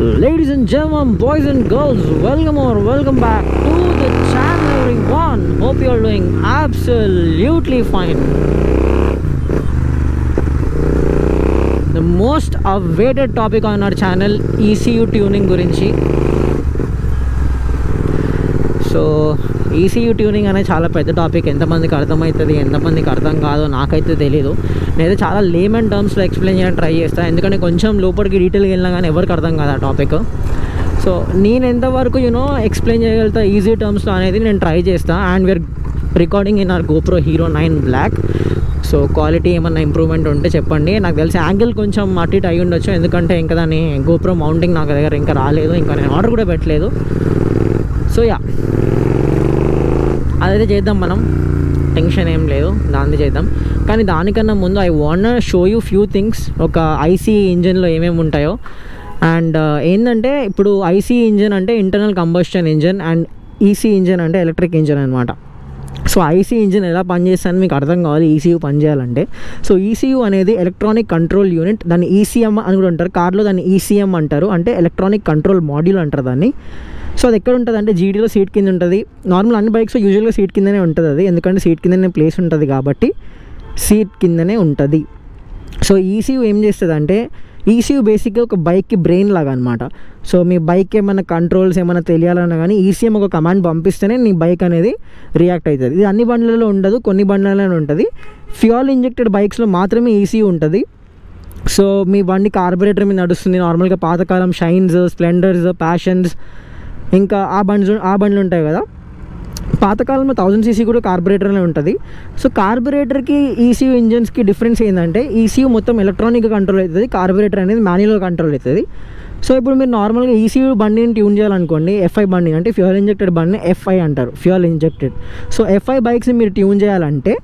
Ladies and gentlemen, boys and girls, welcome or welcome back to the channel everyone. Hope you are doing absolutely fine. The most awaited topic on our channel, ECU tuning gurinchi. So ECU tuning అనేది చాలా పెద్ద topic ఎంతమందికి అర్థమవుతుంది ఎంతమందికి అర్థం కాదో నాకైతే తెలీదు. నేనైతే చాలా లేమన్ టర్మ్స్లో ఎక్స్ప్లెయిన్ చేయడానికి ట్రై చేస్తాను ఎందుకంటే కొంచెం లోపలికి డీటెయిల్గా వెళ్ళినా కానీ ఎవరికి అర్థం కాదు ఆ టాపిక్ సో నేను ఎంతవరకు యూనో ఎక్స్ప్లెయిన్ చేయగలుగుతా ఈజీ టర్మ్స్లో అనేది నేను ట్రై చేస్తాను and we're recording in our GoPro Hero nine black so quality ఏమన్నా ఇంప్రూవ్మెంట్ ఉంటే చెప్పండి. నాకు తెలిసి యాంగిల్ కొంచెం అటు ఇటు అయి ఉండొచ్చు. ఎందుకంటే ఇంకా దాన్ని గోప్రో మౌంటింగ్ నాకు దగ్గర ఇంకా రాలేదు. ఇంకా నేను ఆర్డర్ కూడా పెట్టలేదు. సో యా అదైతే చేద్దాం మనం. టెన్షన్ ఏం లేదు దాన్ని చేద్దాం. కానీ దానికన్నా ముందు I want show you few things ఒక ఐసీ ఇంజిన్లో ఏమేమి ఉంటాయో. అండ్ uh, ఏంటంటే ఇప్పుడు ఐసీ ఇంజిన్ అంటే internal combustion engine and EC engine అంటే ఎలక్ట్రిక్ ఇంజిన్ అనమాట సో ఐసీ ఇంజిన్ ఎలా పనిచేస్తుందని మీకు అర్థం కావాలి ఈసీయూ పనిచేయాలంటే. సో ఈసీయూ అనేది ఎలక్ట్రానిక్ కంట్రోల్ యూనిట్ దాన్ని ఈసీఎం అని కూడా అంటారు. కార్లో దాన్ని ఈసీఎం అంటారు. అంటే ఎలక్ట్రానిక్ కంట్రోల్ మాడ్యూల్ అంటారు దాన్ని. సో అది ఎక్కడ ఉంటుంది అంటే జీడీలో సీట్ కింద ఉంటుంది. నార్మల్ అన్ని బైక్స్ యూజువల్గా సీట్ కిందనే ఉంటుంది అది. ఎందుకంటే సీట్ కిందనే ప్లేస్ ఉంటుంది కాబట్టి సీట్ కిందనే ఉంటుంది. సో ఈసీయూ ఏం చేస్తుంది అంటే ఈసీయూ బేసిక్గా ఒక బైక్కి బ్రెయిన్ లాగా అనమాట సో మీ బైక్ ఏమైనా కంట్రోల్స్ ఏమైనా తెలియాలన్నా కానీ ఈసీఎం ఒక కమాండ్ పంపిస్తేనే నీ బైక్ అనేది రియాక్ట్ అవుతుంది ఇది అన్ని బండ్లలో ఉండదు కొన్ని బండ్లలోనే ఉంటుంది. ఫ్యూయల్ ఇంజెక్టెడ్ బైక్స్లో మాత్రమే ఈసీ ఉంటుంది. సో మీ బండి కార్బొరేటర్ మీద నడుస్తుంది. నార్మల్గా పాతకాలం షైన్స్ స్ప్లెండర్స్ ప్యాషన్స్ ఇంకా ఆ బండ్లు ఆ బండ్లు ఉంటాయి కదా. పాతకాలంలో థౌజండ్ సీసీ కూడా కార్బొరేటర్నే ఉంటుంది. సో కార్బొరేటర్కి ఈసీయూ ఇంజన్స్కి డిఫరెన్స్ ఏంటంటే ఈసీయూ మొత్తం ఎలక్ట్రానిక్ కంట్రోల్ అవుతుంది కార్బొరేటర్ అనేది మాన్యువల్ కంట్రోల్ అవుతుంది. సో ఇప్పుడు మీరు నార్మల్గా ఈసీయూ బండిని ట్యూన్ చేయాలనుకోండి ఎఫ్ఐ బండి అంటే ఫ్యూయల్ ఇంజెక్టెడ్ బండిని ఎఫ్ఐ అంటారు ఫ్యూయల్ ఇంజెక్టెడ్ సో ఎఫ్ఐ బైక్స్ని మీరు ట్యూన్ చేయాలంటే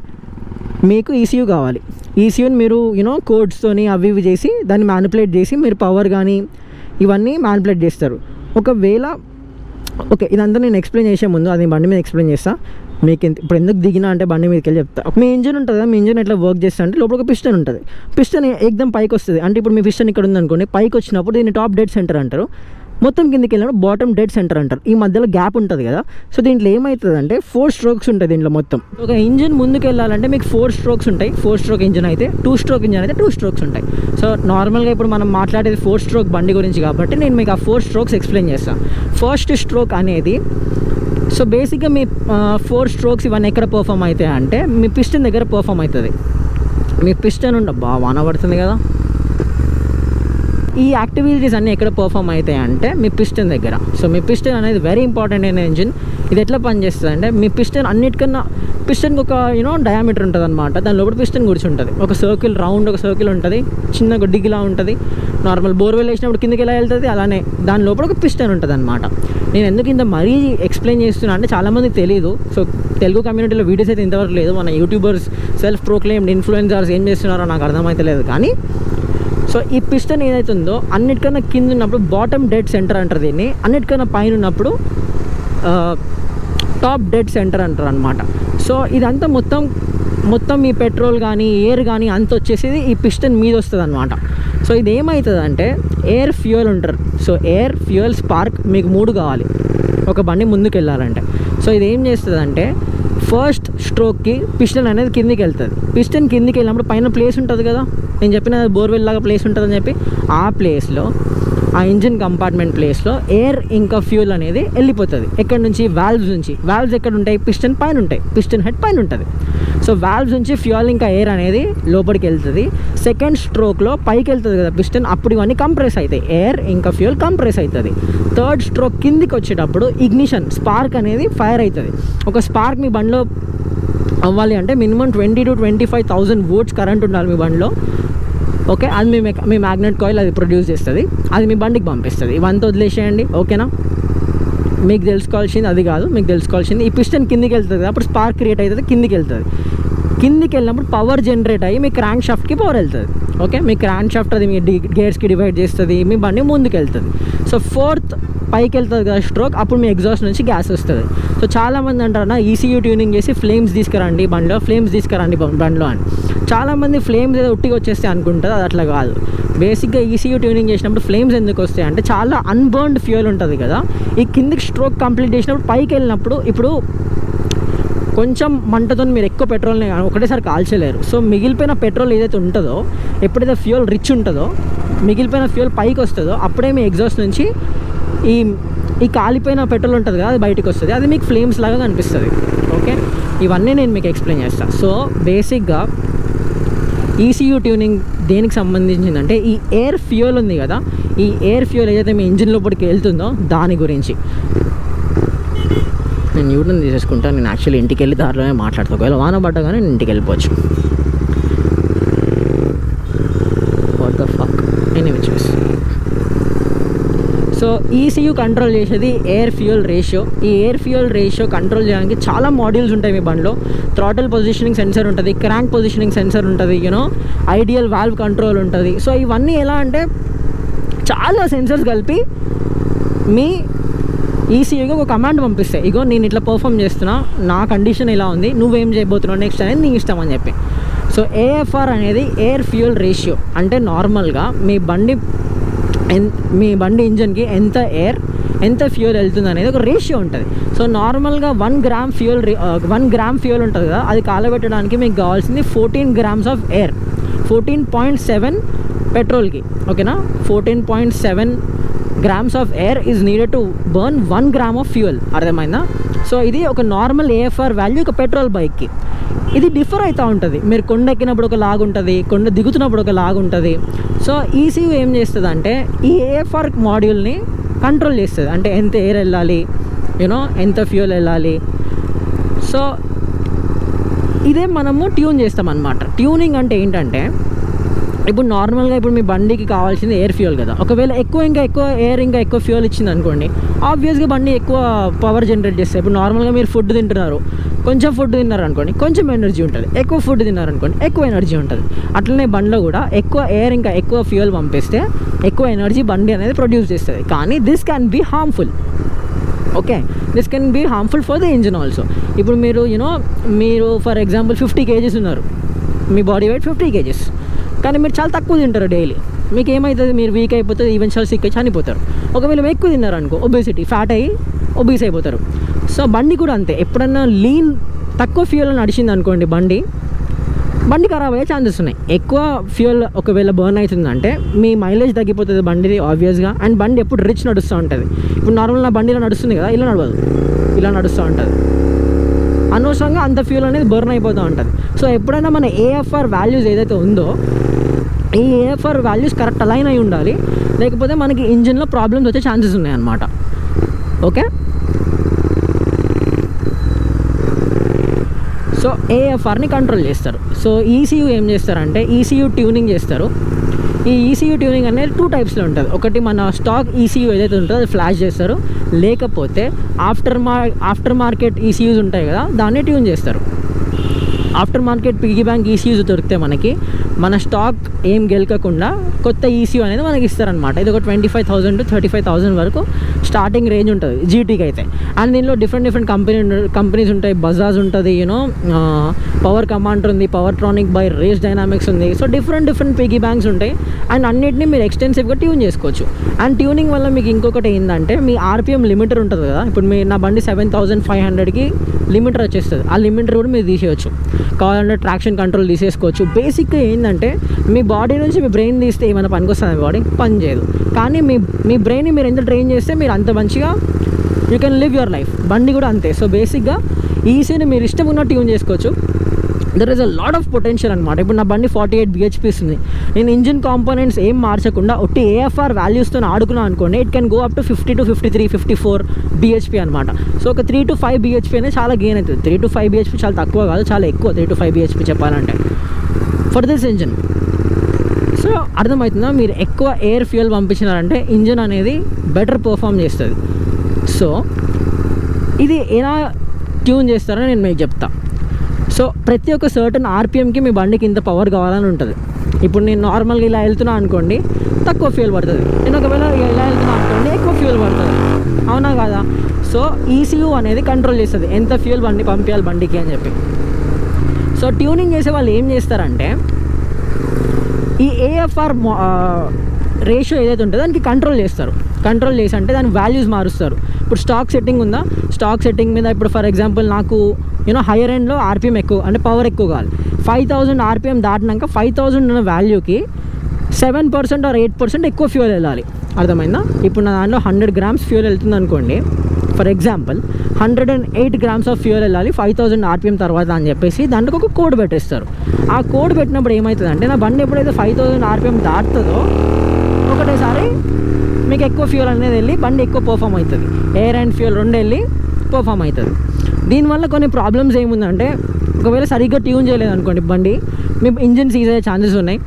మీకు ఈసీయూ కావాలి. ఈసీయూని మీరు యూనో కోడ్స్తోని అవి ఇవి చేసి దాన్ని మ్యానిపులేట్ చేసి మీరు పవర్ కానీ ఇవన్నీ మ్యానిపులేట్ చేస్తారు. ఒకవేళ ఓకే ఇదంతా నేను ఎక్స్ప్లెయిన్ చేసే ముందు అది బండి మీద ఎక్స్ప్లెయిన్ చేస్తా. మీకు ఎంత- ఇప్పుడు ఎందుకు దిగినా అంటే బండి మీదకి వెళ్ళి చెప్తా. మీ ఇంజన్ ఉంటుంది? మీ ఇంజన్ ఎట్లా వర్క్ చేస్తా అంటే లోపల ఒక పిస్టన్ ఉంటుంది. పిస్టన్ ఏకదం పైకి వస్తుంది. అంటే ఇప్పుడు మీ పిస్టన్ ఇక్కడ ఉందనుకోండి పైకి వచ్చినప్పుడు దీన్ని టాప్ డెడ్ సెంటర్ అంటారు. మొత్తం కిందికి వెళ్ళినప్పుడు బాటమ్ డెడ్ సెంటర్ అంటారు. ఈ మధ్యలో గ్యాప్ ఉంటుంది కదా. సో దీంట్లో ఏమవుతుంది అంటే ఫోర్ స్ట్రోక్స్ ఉంటాయి దీంట్లో మొత్తం. ఒక ఇంజిన్ ముందుకు వెళ్ళాలంటే మీకు ఫోర్ స్ట్రోక్స్ ఉంటాయి. ఫోర్ స్ట్రోక్ ఇంజిన్ అయితే టూ స్ట్రోక్ ఇంజిన్ అయితే టూ స్ట్రోక్స్ ఉంటాయి. సో నార్మల్గా ఇప్పుడు మనం మాట్లాడేది ఫోర్ స్ట్రోక్ బండి గురించి కాబట్టి నేను మీకు ఆ ఫోర్ స్ట్రోక్స్ ఎక్స్ప్లెయిన్ చేస్తాను ఫస్ట్ స్ట్రోక్ అనేది సో బేసిక్గా మీ ఫోర్ స్ట్రోక్స్ ఇవన్నీ ఎక్కడ పర్ఫామ్ అవుతాయి అంటే మీ పిస్టన్ దగ్గర పర్ఫామ్ అవుతుంది. మీ పిస్టన్ ఉండ బాగా వాన పడుతుంది కదా. ఈ యాక్టివిటీస్ అన్నీ ఎక్కడ పర్ఫామ్ అవుతాయి అంటే మీ పిస్టన్ దగ్గర. సో మీ పిస్టన్ అనేది వెరీ ఇంపార్టెంట్ అయిన ఇంజిన్ ఇది ఎట్లా పనిచేస్తుంది అంటే మీ పిస్టన్ అన్నిటికన్నా పిస్టన్కి ఒక యూనో డయామీటర్ ఉంటుంది అనమాట దాని లోపల పిస్టన్ కూర్చుంటుంది. ఒక సర్కిల్ రౌండ్ ఒక సర్కిల్ ఉంటుంది. చిన్న డిగ్గిలా ఉంటుంది. నార్మల్ బోర్వెల్ వేసినప్పుడు కిందకి ఎలా వెళ్తుంది? అలానే. దాని లోపల ఒక పిస్టన్ ఉంటుంది అనమాట నేను ఎందుకు ఇంత మరీ ఎక్స్ప్లెయిన్ చేస్తున్నా అంటే చాలామందికి తెలియదు సో తెలుగు కమ్యూనిటీలో వీడియోస్ అయితే ఇంతవరకు లేదు. మన యూట్యూబర్స్ సెల్ఫ్ ప్రోక్లెయిమ్డ్ ఇన్ఫ్లుయెన్సర్స్ ఏం చేస్తున్నారో నాకు అర్థమైతే లేదు. కానీ సో ఈ పిస్టన్ ఏదైతుందో అన్నిటికన్నా కింద ఉన్నప్పుడు బాటమ్ డెడ్ సెంటర్ అంటారు దీన్ని. అన్నిటికన్నా పైన ఉన్నప్పుడు టాప్ డెడ్ సెంటర్ అంటారు అనమాట సో ఇదంతా మొత్తం మొత్తం ఈ పెట్రోల్ కానీ ఎయిర్ కానీ అంత వచ్చేసేది ఈ పిస్టన్ మీద వస్తుంది అనమాట సో ఇది ఏమవుతుందంటే ఎయిర్ ఫ్యూయల్ ఉంటారు సో ఎయిర్ ఫ్యూయల్ స్పార్క్ మీకు మూడు కావాలి. ఒక బండి ముందుకు వెళ్ళాలంటే సో ఇది ఏం చేస్తుందంటే ఫస్ట్ స్ట్రోక్కి పిస్టన్ అనేది కిందికి వెళ్తుంది పిస్టన్ కిందికి వెళ్ళినప్పుడు పైన ప్లేస్ ఉంటుంది కదా? నేను చెప్పిన బోర్వెల్ లాగా ప్లేస్ ఉంటుందని చెప్పి ఆ ప్లేస్లో ఆ ఇంజిన్ కంపార్ట్మెంట్ ప్లేస్లో ఎయిర్ ఇంకా ఫ్యూల్ అనేది వెళ్ళిపోతుంది. ఎక్కడి నుంచి? వాల్వ్స్ నుంచి. వాల్వ్స్ ఎక్కడ ఉంటాయి? పిస్టన్ పైన ఉంటాయి. పిస్టన్ హెడ్ పైన ఉంటుంది. సో వాల్వ్స్ నుంచి ఫ్యూయల్ ఇంకా ఎయిర్ అనేది లోపలికి వెళ్తుంది. సెకండ్ స్ట్రోక్లో పైకి వెళ్తుంది కదా పిస్టన్ అప్పుడు ఇవన్నీ కంప్రెస్ అవుతాయి. ఎయిర్ ఇంకా ఫ్యూయల్ కంప్రెస్ అవుతుంది. థర్డ్ స్ట్రోక్ కిందికి వచ్చేటప్పుడు ఇగ్నిషన్ స్పార్క్ అనేది ఫైర్ అవుతుంది. ఒక స్పార్క్ మీ బండిలో అవ్వాలి అంటే minimum twenty to twenty five thousand volts current ఉండాలి మీ బండిలో. ఓకే? అది మీ మీ మ్యాగ్నెట్ కాయిల్ అది ప్రొడ్యూస్ చేస్తుంది. అది మీ బండికి పంపిస్తుంది. ఇవంతా వదిలేసేయండి. ఓకేనా? మీకు తెలుసుకోవాల్సింది అది కాదు. మీకు తెలుసుకోవాల్సింది ఈ పిస్టన్ కిందికి వెళ్తుంది. అప్పుడు స్పార్క్ క్రియేట్ అవుతుంది కిందికి వెళ్తుంది. కిందికి వెళ్ళినప్పుడు పవర్ జనరేట్ అయ్యి మీ క్రాంక్ షాఫ్ట్కి పవర్ వెళ్తుంది. ఓకే? మీ క్రాంక్ షాఫ్ట్ అది మీ డి గేర్స్కి డివైడ్ చేస్తుంది. మీ బండి ముందుకు వెళ్తుంది సో ఫోర్త్ పైకి వెళ్తుంది కదా స్ట్రోక్ అప్పుడు మీ ఎగ్జాస్ట్ నుంచి గ్యాస్ వస్తుంది. సో చాలామంది అంటారు నా ఈసీయూ ట్యూనింగ్ చేసి ఫ్లేమ్స్ తీసుకురండి బండిలో ఫ్లేమ్స్ తీసుకురండి బండ్లో బండిలో అని. చాలామంది ఫ్లేమ్స్ ఏదో ఉట్టిగా వచ్చేస్తే అనుకుంటుంది అది అట్లా కాదు. బేసిక్గా ఈసీయూ ట్యూనింగ్ చేసినప్పుడు ఫ్లేమ్స్ ఎందుకు వస్తాయి అంటే చాలా అన్బర్న్డ్ ఫ్యూయల్ ఉంటుంది కదా. ఈ కిందికి స్ట్రోక్ కంప్లీట్ చేసినప్పుడు పైకి వెళ్ళినప్పుడు ఇప్పుడు కొంచెం మంటతో మీరు ఎక్కువ పెట్రోల్ని ఒకటేసారి కాల్చలేరు. సో మిగిలిపోయిన పెట్రోల్ ఏదైతే ఉంటుందో ఎప్పుడైతే ఫ్యూయల్ రిచ్ ఉంటుందో మిగిలిపోయిన ఫ్యూయల్ పైకి వస్తుందో అప్పుడే మీ ఎగ్జాస్ట్ నుంచి ఈ ఈ కాలిపోయిన పెట్రోల్ ఉంటుంది కదా అది బయటకు వస్తుంది. అది మీకు ఫ్లేమ్స్ లాగా కనిపిస్తుంది. ఓకే ఇవన్నీ నేను మీకు ఎక్స్ప్లెయిన్ చేస్తాను సో బేసిక్గా ఈసీయూ ట్యూనింగ్ దేనికి సంబంధించిందంటే ఈ ఎయిర్ ఫ్యూయల్ ఉంది కదా ఈ ఎయిర్ ఫ్యూయల్ ఏదైతే మీ ఇంజిన్ లోపలికి వెళ్తుందో దాని గురించి. నేను న్యూటన్ తీసేసుకుంటాను నేను యాక్చువల్లీ ఇంటికి వెళ్ళి దారిలోనే మాట్లాడతా. ఒకవేళ వాన పడ్డా కానీ నేను ఇంటికి వెళ్ళిపోవచ్చు what the fuck any which so ECU control చేసేది ఎయిర్ ఫ్యూయల్ రేషియో ఈ ఎయిర్ ఫ్యూయల్ రేషియో కంట్రోల్ చేయడానికి చాలా మాడ్యూల్స్ ఉంటాయి మీ బండిలో. థ్రాటల్ పొజిషనింగ్ సెన్సర్ ఉంటుంది క్రాంక్ పొజిషనింగ్ సెన్సర్ ఉంటుంది you know ideal valve control ఉంటుంది. సో ఇవన్నీ ఎలా అంటే చాలా సెన్సర్స్ కలిపి మీ ఈసీయూగా ఒక కమాండ్ పంపిస్తాయి. ఇగో నేను ఇట్లా పర్ఫామ్ చేస్తున్నా నా కండిషన్ ఇలా ఉంది నువ్వేం చేయబోతున్నావు నెక్స్ట్ అనేది నీకు ఇష్టం అని చెప్పి. సో ఏఎఫ్ఆర్ అనేది ఎయిర్ ఫ్యూయల్ రేషియో అంటే నార్మల్గా మీ బండి మీ బండి ఇంజన్కి ఎంత ఎయిర్ ఎంత ఫ్యూయల్ వెళ్తుంది అనేది ఒక రేషియో ఉంటుంది. సో నార్మల్గా one gram fuel one gram fuel ఉంటుంది కదా అది కాలబెట్టడానికి మీకు కావాల్సింది fourteen grams of air. Fourteen point seven పెట్రోల్కి ఓకేనా? Fourteen point seven grams of air is needed to burn one gram of fuel అర్థమైందా? సో ఇది ఒక నార్మల్ ఏఎఫ్ఆర్ వాల్యూ ఒక పెట్రోల్ బైక్కి ఇది డిఫర్ అవుతూ ఉంటుంది. మీరు కొండ ఎక్కినప్పుడు ఒక లాగ్ ఉంటుంది కొండ దిగుతున్నప్పుడు ఒక లాగ్ ఉంటుంది. సో ఈసీయూ ఏం చేస్తుంది అంటే ఈ ఏఎఫ్ఆర్ మాడ్యూల్ని కంట్రోల్ చేస్తుంది. అంటే ఎంత ఎయిర్ వెళ్ళాలి యూనో ఎంత ఫ్యూయల్ వెళ్ళాలి. సో ఇదే మనము ట్యూన్ చేస్తాం అనమాట ట్యూనింగ్ అంటే ఏంటంటే ఇప్పుడు నార్మల్గా ఇప్పుడు మీ బండికి కావాల్సింది ఎయిర్ ఫ్యూయల్ కదా. ఒకవేళ ఎక్కువ ఇంకా ఎక్కువ ఎయిర్ ఇంకా ఎక్కువ ఫ్యూయల్ ఇచ్చింది అనుకోండి ఆబ్వియస్గా బండి ఎక్కువ పవర్ జనరేట్ చేస్తాయి ఇప్పుడు నార్మల్గా మీరు ఫుడ్ తింటున్నారు. కొంచెం ఫుడ్ తిన్నారనుకోండి కొంచెం ఎనర్జీ ఉంటుంది. ఎక్కువ ఫుడ్ తిన్నారనుకోండి ఎక్కువ ఎనర్జీ ఉంటుంది. అట్లనే బండ్లో కూడా ఎక్కువ ఎయిర్ ఇంకా ఎక్కువ ఫ్యూయల్ పంపిస్తే ఎక్కువ ఎనర్జీ బండి అనేది ప్రొడ్యూస్ చేస్తుంది. కానీ this can be harmful okay this can be harmful for the engine also ఇప్పుడు మీరు యూనో మీరు ఫర్ ఎగ్జాంపుల్ ఫిఫ్టీ కేజీస్ ఉన్నారు. మీ బాడీ వెయిట్ ఫిఫ్టీ కేజీస్ కానీ మీరు చాలా తక్కువ తింటారు డైలీ మీకు ఏమవుతుంది మీరు వీక్ అయిపోతుంది ఈవెన్ చాలా సిక్ అయి చనిపోతారు. ఒకవేళ ఎక్కువ తిన్నారు అనుకో ఒబేసిటీ ఫ్యాట్ అయ్యి ఒబీస్ అయిపోతారు. సో బండి కూడా అంతే. ఎప్పుడన్నా లీన్ తక్కువ ఫ్యూయల్ నడిచింది అనుకోండి బండి బండి ఖరాబ్ అయ్యే ఛాన్సెస్ ఉన్నాయి. ఎక్కువ ఫ్యూయల్ ఒకవేళ బర్న్ అవుతుందంటే మీ మైలేజ్ తగ్గిపోతుంది బండిది ఆబ్వియస్గా అండ్ బండి ఎప్పుడు రిచ్ నడుస్తూ ఉంటుంది. ఇప్పుడు నార్మల్ నా బండి ఇలా నడుస్తుంది కదా ఇలా నడవదు. ఇలా నడుస్తూ ఉంటుంది. అనవసరంగా అంత ఫ్యూల్ అనేది బర్న్ అయిపోతూ ఉంటుంది. సో ఎప్పుడైనా మన ఏఎఫ్ఆర్ వాల్యూస్ ఏదైతే ఉందో ఈ ఏఎఫ్ఆర్ వాల్యూస్ కరెక్ట్ అలైన్ అయి ఉండాలి. లేకపోతే మనకి ఇంజిన్లో ప్రాబ్లమ్స్ వచ్చే ఛాన్సెస్ ఉన్నాయి అన్నమాట ఓకే సో ఏఎఫ్ఆర్ని కంట్రోల్ చేస్తారు. సో ఈసీయూ ఏం చేస్తారంటే ఈసీయూ ట్యూనింగ్ చేస్తారు. ఈ ఈసీయూ ట్యూనింగ్ అనేది టూ టైప్స్లో ఉంటుంది. ఒకటి మన స్టాక్ ఈసీయూ ఏదైతే ఉంటుందో అది ఫ్లాష్ చేస్తారు. లేకపోతే ఆఫ్టర్ మా ఆఫ్టర్ మార్కెట్ ఈసీయూస్ ఉంటాయి కదా దాన్ని ట్యూన్ చేస్తారు. After market piggy bank ECUs దొరికితే మనకి మన స్టాక్ ఏం గెలకకుండా కొత్త ఈసీయూ అనేది మనకి ఇస్తారనమాట ఇది ఒక twenty five thousand to thirty five thousand వరకు స్టార్టింగ్ రేంజ్ ఉంటుంది జీటీకి అయితే. అండ్ దీనిలో డిఫరెంట్ డిఫరెంట్ కంపెనీ కంపెనీస్ ఉంటాయి బజాజ్ ఉంటుంది యూనో పవర్ కమాండర్ ఉంది Powertronic by Race Dynamics ఉంది. So different different piggy banks ఉంటాయి. అండ్ అన్నిటిని మీరు ఎక్స్టెన్సివ్గా ట్యూన్ చేసుకోవచ్చు. అండ్ ట్యూనింగ్ వల్ల మీకు ఇంకొకటి ఏంటంటే మీ ఆర్పిఎం లిమిటర్ ఉంటుంది కదా. ఇప్పుడు మీ నా బండి సెవెన్ థౌసండ్ ఫైవ్ హండ్రెడ్కి లిమిటర్ వచ్చేస్తుంది. ఆ లిమిటర్ కూడా మీరు తీసేయచ్చు. కావాలంటే ట్రాక్షన్ కంట్రోల్ తీసేసుకోవచ్చు. బేసిక్గా ఏంటంటే మీ బాడీ నుంచి మీ బ్రెయిన్ తీస్తే ఏమైనా పనికొస్తుంది బాడీ పని చేయదు. కానీ మీ మీ బ్రెయిన్ని మీరు ఎంత ట్రైన్ చేస్తే మీరు అంత మంచిగా you can live your life బండి కూడా అంతే. సో బేసిక్గా ఈసీని మీరు ఇష్టం ఉన్న ట్యూన్ చేసుకోవచ్చు. There is a lot of potential అనమాట ఇప్పుడు నా బండి ఫార్టీ ఎయిట్ బిహెచ్పీస్ ఉంది. నేను ఇంజిన్ కాంపోనెంట్స్ ఏం మార్చకుండా ఒట్టి ఏఎఫ్ఆర్ వాల్యూస్తో ఆడుకున్నా అనుకోండి it can go up to fifty to fifty three fifty four BHP అనమాట సో ఒక త్రీ టు ఫైవ్ బిహెచ్పీ అనేది చాలా గెయిన్ అవుతుంది. త్రీ టు ఫైవ్ బిహెచ్పీ చాలా తక్కువ కాదు చాలా ఎక్కువ త్రీ టు ఫైవ్ బిహెచ్పీ చెప్పాలంటే. ఫర్ దిస్ ఇంజిన్ సో అర్థమవుతుందా? మీరు ఎక్కువ ఎయిర్ ఫ్యూయల్ పంపించినారంటే ఇంజిన్ అనేది బెటర్ పర్ఫామ్ చేస్తుంది. సో ఇది ఎలా ట్యూన్ చేస్తారో నేను మీకు చెప్తాను సో ప్రతి ఒక్క సర్టన్ ఆర్పిఎంకి మీ బండికి ఇంత పవర్ కావాలని ఉంటుంది. ఇప్పుడు నేను నార్మల్గా ఇలా వెళ్తున్నా అనుకోండి తక్కువ ఫ్యూల్ పడుతుంది. నేను ఒకవేళ ఇలా వెళ్తున్నా అనుకోండి ఎక్కువ ఫ్యూల్ పడుతుంది. అవునా కదా? సో ఈసీయూ అనేది కంట్రోల్ చేస్తుంది. ఎంత ఫ్యూల్ బండి పంపించాలి బండికి అని చెప్పి. సో ట్యూనింగ్ చేసే వాళ్ళు ఏం చేస్తారంటే ఈ ఏఎఫ్ఆర్ రేషియో ఏదైతే ఉంటుందో దానికి కంట్రోల్ చేస్తారు. కంట్రోల్ చేసి అంటే దాని వాల్యూస్ మారుస్తారు. ఇప్పుడు స్టాక్ సెట్టింగ్ ఉందా? స్టాక్ సెట్టింగ్ మీద ఇప్పుడు ఫర్ ఎగ్జాంపుల్ నాకు యూనో హైయర్ ఎండ్లో ఆర్పిఎం ఎక్కువ అంటే పవర్ ఎక్కువ కావాలి ఫైవ్ థౌజండ్ ఆర్పిఎం దాటినాక ఫైవ్ థౌజండ్ ఉన్న వాల్యూకి seven percent or eight percent ఎక్కువ ఫ్యూయల్ వెళ్ళాలి. అర్థమైందా? ఇప్పుడు నా దాంట్లో హండ్రెడ్ గ్రామ్స్ ఫ్యూయల్ వెళ్తుంది అనుకోండి for example hundred and eight grams of fuel వెళ్ళాలి ఫైవ్ థౌసండ్ ఆర్పిఎం తర్వాత అని చెప్పేసి దాంట్లో ఒక కోడ్ పెట్టేస్తారు. ఆ కోడ్ పెట్టినప్పుడు ఏమవుతుందంటే నా బండి ఎప్పుడైతే ఫైవ్ థౌసండ్ ఆర్పిఎం దాటుతుందో ఒకటేసారి మీకు ఎక్కువ ఫ్యూయల్ అనేది వెళ్ళి బండి ఎక్కువ పర్ఫామ్ అవుతుంది. ఎయిర్ అండ్ ఫ్యూయల్ రెండు వెళ్ళి పర్ఫామ్ అవుతుంది. దీనివల్ల కొన్ని ప్రాబ్లమ్స్ ఏముందంటే ఒకవేళ సరిగ్గా ట్యూన్ చేయలేదు అనుకోండి బండి మీ ఇంజిన్ సీజ్ అయ్యే ఛాన్సెస్ ఉన్నాయి.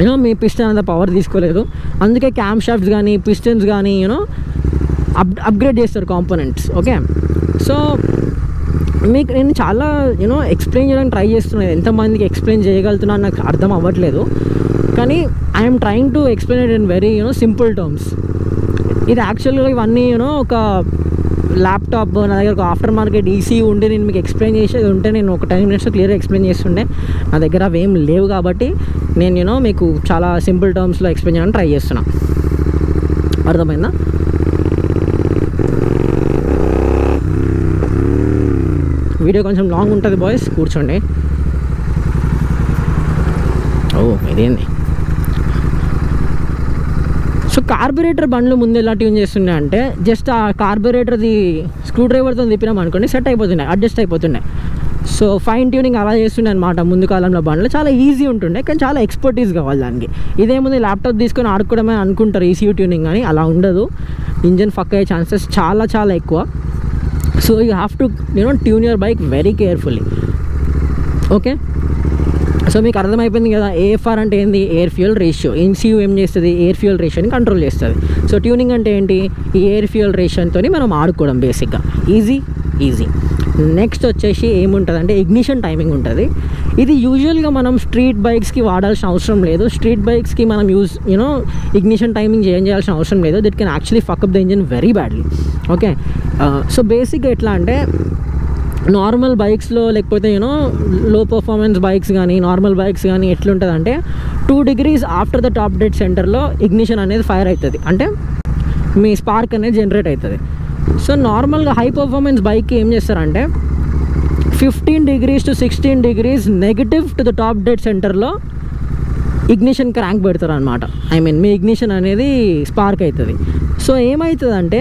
యూనో మీ పిస్టన్ అంత పవర్ తీసుకోలేదు. అందుకే క్యామ్ షాఫ్ట్స్ కానీ పిస్టన్స్ కానీ యూనో అప్ అప్గ్రేడ్ చేస్తారు కాంపోనెంట్స్ ఓకే సో మీకు నేను చాలా యూనో ఎక్స్ప్లెయిన్ చేయడానికి ట్రై చేస్తున్నాను. ఎంతమందికి ఎక్స్ప్లెయిన్ చేయగలుగుతున్నాను నాకు అర్థం అవ్వట్లేదు. కానీ I'm trying to explain it in very you know simple terms ఇది యాక్చువల్గా ఇవన్నీ యూనో ఒక ల్యాప్టాప్ నా దగ్గర ఒక ఆఫ్టర్ మార్కెట్ ఈసీ ఉండి నేను మీకు ఎక్స్ప్లెయిన్ చేసేది ఉంటే నేను ఒక టెన్ మినిట్స్ క్లియర్గా ఎక్స్ప్లెయిన్ చేస్తుండే. నా దగ్గర అవి ఏం లేవు కాబట్టి నేను యూనో మీకు చాలా సింపుల్ టర్మ్స్లో ఎక్స్ప్లెయిన్ చేయడానికి ట్రై చేస్తున్నా. అర్థమైందా? వీడియో కొంచెం లాంగ్ ఉంటుంది బాయ్స్ కూర్చోండి. ఓ ఇదేంది? సో కార్బొరేటర్ బండ్లు ముందు ఎలా ట్యూన్ చేస్తుండే అంటే జస్ట్ ఆ కార్బొరేటర్ది స్క్రూ డ్రైవర్తో తిప్పినాం అనుకోండి సెట్ అయిపోతున్నాయి అడ్జస్ట్ అయిపోతున్నాయి సో ఫైన్ ట్యూనింగ్ అలా చేస్తుండే అనమాట ముందు కాలంలో బండ్లు. చాలా ఈజీ ఉంటుండే కానీ చాలా ఎక్స్పర్టీస్ కావాలి దానికి. ఇదేముంది ల్యాప్టాప్ తీసుకొని ఆడుకోవడమే అనుకుంటారు ఈసీయూ ట్యూనింగ్ అని అలా ఉండదు. ఇంజన్ ఫక్ అయ్యే ఛాన్సెస్ చాలా చాలా ఎక్కువ. So you have to you know tune your bike very carefully okay so మీకు అర్థమైపోయింది కదా ఏఎఫ్ఆర్ అంటే ఏంది? ఎయిర్ ఫ్యూయల్ రేషియో ఎన్సీయూ ఏం చేస్తుంది? ఎయిర్ ఫ్యూయల్ రేషియోని కంట్రోల్ చేస్తుంది. సో ట్యూనింగ్ అంటే ఏంటి? ఈ ఎయిర్ ఫ్యూయల్ రేషియోతో మనం ఆడుకోవడం బేసిక్గా ఈజీ ఈజీ నెక్స్ట్ వచ్చేసి ఏముంటుంది అంటే ఇగ్నిషన్ టైమింగ్ ఉంటుంది. ఇది యూజువల్గా మనం స్ట్రీట్ బైక్స్కి వాడాల్సిన అవసరం లేదు. స్ట్రీట్ బైక్స్కి మనం use you know ignition timing change చేయాల్సిన అవసరం లేదు. That can actually fuck up the engine very badly okay so బేసిక్గా ఎట్లా అంటే నార్మల్ బైక్స్లో లేకపోతే you know low performance bikes కానీ నార్మల్ బైక్స్ కానీ ఎట్లుంటుంది అంటే two degrees after the top dead సెంటర్లో ఇగ్నిషన్ అనేది ఫైర్ అవుతుంది అంటే మీ స్పార్క్ అనేది జనరేట్ అవుతుంది సో నార్మల్గా హై పర్ఫార్మెన్స్ బైక్ ఏం చేస్తారంటే fifteen degrees to sixteen degrees negative to the top dead సెంటర్లో ఇగ్నిషన్ క్రాంక్ పెడతారు అనమాట ఐ మీన్ మీ ఇగ్నిషన్ అనేది స్పార్క్ అవుతుంది సో ఏమవుతుందంటే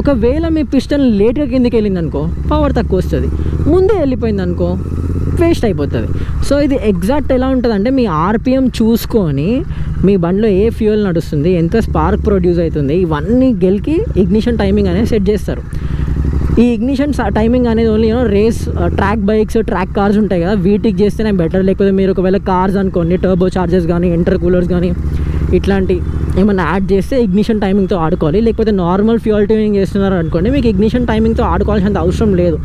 ఒకవేళ మీ పిస్టన్ లేట్గా కిందకి వెళ్ళింది అనుకో పవర్ తక్కువ వస్తుంది. ముందే వెళ్ళిపోయింది అనుకో వేస్ట్ అయిపోతుంది. సో ఇది ఎగ్జాక్ట్ ఎలా ఉంటుంది అంటే మీ ఆర్పిఎం చూసుకొని మీ బండిలో ఏ ఫ్యూయల్ నడుస్తుంది ఎంత స్పార్క్ ప్రొడ్యూస్ అవుతుంది ఇవన్నీ గెలికి ఇగ్నిషన్ టైమింగ్ అనేది సెట్ చేస్తారు. ఈ ఇగ్నిషన్ టైమింగ్ అనేది only you know race track bikes track cars ఉంటాయి కదా వీటికి చేస్తేనే బెటర్ లేకపోతే మీరు ఒకవేళ కార్స్ అనుకోండి టర్బో చార్జెస్ కానీ ఇంటర్ కూలర్స్ కానీ ఇట్లాంటి ఏమైనా యాడ్ చేస్తే ఇగ్నిషన్ టైమింగ్తో ఆడుకోవాలి. లేకపోతే నార్మల్ ఫ్యూయల్ ట్యూనింగ్ చేస్తున్నారు అనుకోండి మీకు ఇగ్నిషన్ టైమింగ్తో ఆడుకోవాల్సినంత అవసరం లేదు.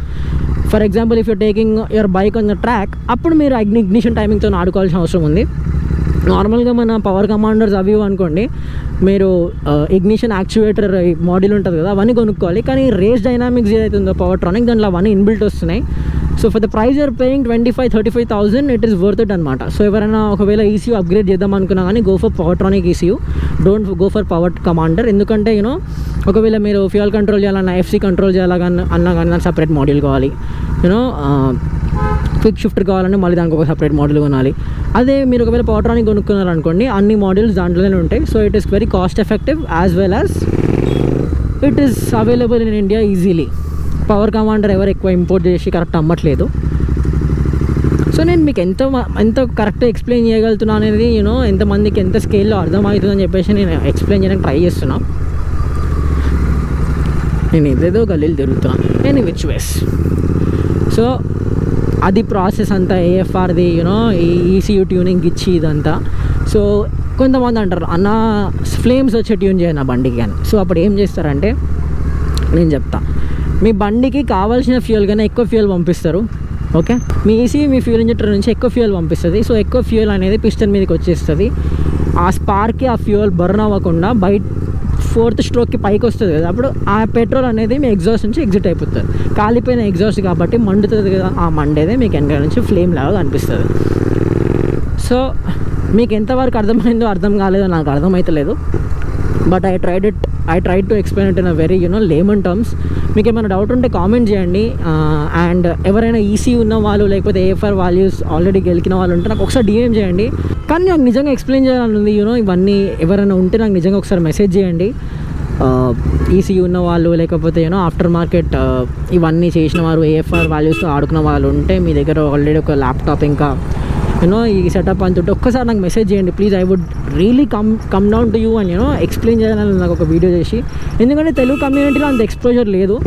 For example if you taking your bike on the track అప్పుడు మీరు అగ్ని ఇగ్నిషన్ టైమింగ్తో ఆడుకోవాల్సిన అవసరం ఉంది. నార్మల్గా మన పవర్ కమాండర్స్ అవి అనుకోండి మీరు ఇగ్నిషన్ యాక్చువేటర్ మోడల్ ఉంటుంది కదా అవన్నీ కొనుక్కోవాలి. కానీ రేస్ డైనామిక్స్ ఏదైతే ఉందో పవర్ ట్రానిక్ దాంట్లో అవన్నీ ఇన్బిల్ట్ వస్తున్నాయి. So for the price are paying twenty five thirty five thousand it is worth it అనమాట సో ఎవరైనా ఒకవేళ ఈసీయూ అప్గ్రేడ్ చేద్దాం అనుకున్నా కానీ go for Powertronic ECU don't go for Power Commander ఎందుకంటే యూనో ఒకవేళ మీరు ఫ్యూయల్ కంట్రోల్ చేయాలన్నా ఎఫ్సీ కంట్రోల్ చేయాలన్నా అన్నా కానీ దానికి సపరేట్ మోడల్ కావాలి. యూనో క్విక్ షిఫ్టర్ కావాలంటే మళ్ళీ దానికి ఒక సపరేట్ మోడల్ కొనాలి. అదే మీరు ఒకవేళ పవర్ట్రానిక్ కొనుక్కున్నారు అనుకోండి అన్ని మోడల్స్ దాంట్లోనే ఉంటాయి. So it is very cost effective as well as it is available in India easily Power Commander ఎవరు ఎక్కువ ఇంపోర్ట్ చేసి కరెక్ట్ అమ్మట్లేదు. సో నేను మీకు ఎంత ఎంత కరెక్ట్ ఎక్స్ప్లెయిన్ చేయగలుగుతున్నా అనేది యూనో ఎంతమందికి ఎంత స్కేల్లో అర్థమవుతుందని చెప్పేసి నేను ఎక్స్ప్లెయిన్ చేయడానికి ట్రై చేస్తున్నా. నేను ఏదేదో గల్లీలు తిరుగుతున్నాను నేను విచ్ వేస్ సో అది ప్రాసెస్ అంతా ఏఎఫ్ఆర్ది యూనో ఈ ఈసీయూ ట్యూనింగ్ ఇచ్చి ఇదంతా. సో కొంతమంది అంటారు అన్న ఫ్లేమ్స్ వచ్చే ట్యూన్ చేయను బండికి? అని. సో అప్పుడు ఏం చేస్తారంటే నేను చెప్తా. మీ బండికి కావాల్సిన ఫ్యూయల్ కన్నా ఎక్కువ ఫ్యూయల్ పంపిస్తారు ఓకే మీ ఈసీ మీ ఫ్యూయల్ ఇంజెక్టర్ నుంచి ఎక్కువ ఫ్యూయల్ పంపిస్తుంది. సో ఎక్కువ ఫ్యూయల్ అనేది పిస్టన్ మీదకి వచ్చేస్తుంది. ఆ స్పార్క్కి ఆ ఫ్యూయల్ బర్న్ అవ్వకుండా బయట ఫోర్త్ స్ట్రోక్కి పైకి వస్తుంది కదా. అప్పుడు ఆ పెట్రోల్ అనేది మీ ఎగ్జాస్ట్ నుంచి ఎగ్జిట్ అయిపోతుంది. కాలిపోయిన ఎగ్జాస్ట్ కాబట్టి మండుతుంది కదా. ఆ మండేదే మీకు వెనక నుంచి ఫ్లేమ్ లాగా కనిపిస్తుంది. సో మీకు ఎంతవరకు అర్థమైందో అర్థం కాలేదో నాకు అర్థమవుతలేదు but I tried it I try to explain it in a very you know layman terms మీకు ఏమైనా డౌట్ ఉంటే కామెంట్ చేయండి. Uh, అండ్ ఎవరైనా ఈసీ ఉన్న వాళ్ళు లేకపోతే ఏఎఫ్ఆర్ వాల్యూస్ ఆల్రెడీ గెలికిన వాళ్ళు ఉంటే నాకు ఒకసారి డిఎం చేయండి. కానీ నాకు నిజంగా ఎక్స్ప్లెయిన్ చేయాలనుంది యూనో ఇవన్నీ ఎవరైనా ఉంటే నాకు నిజంగా ఒకసారి మెసేజ్ చేయండి. Uh, ఈసీ ఉన్న వాళ్ళు లేకపోతే యూనో ఆఫ్టర్ మార్కెట్ ఇవన్నీ చేసిన వారు ఏఎఫ్ఆర్ వాల్యూస్తో ఆడుకున్న వాళ్ళు ఉంటే మీ దగ్గర ఆల్రెడీ ఒక ల్యాప్టాప్ ఇంకా యూనో ఈ సెటప్ అంతుంటే ఒక్కసారి నాకు మెసేజ్ చేయండి please I would really come come down to you అని యూనో ఎక్స్ప్లెయిన్ చేయాలని నాకు ఒక వీడియో చేసి. ఎందుకంటే తెలుగు కమ్యూనిటీలో అంత ఎక్స్పోజర్ లేదు.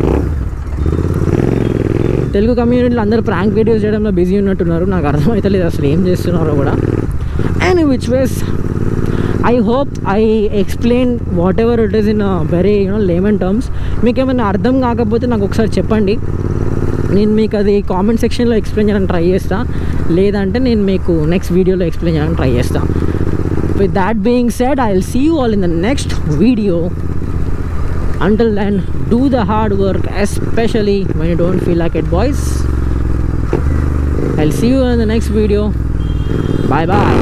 తెలుగు కమ్యూనిటీలో అందరూ ప్రాంక్ వీడియోస్ చేయడంలో బిజీ ఉన్నట్టున్నారు. నాకు అర్థమవుతలేదు అసలు ఏం చేస్తున్నారో కూడా. And which ways I hope I explain whatever it is in very you know layman terms మీకు ఏమైనా అర్థం కాకపోతే నాకు ఒకసారి చెప్పండి. నేను మీకు అది కామెంట్ సెక్షన్లో ఎక్స్ప్లెయిన్ చేయడానికి ట్రై చేస్తా. లేదంటే నేను మీకు నెక్స్ట్ వీడియోలో ఎక్స్ప్లెయిన్ చేయడానికి ట్రై చేస్తా. With that being said I will see you all in the next video until then do the hard work especially when you don't feel like it boys. I'll see you in the next video. Bye bye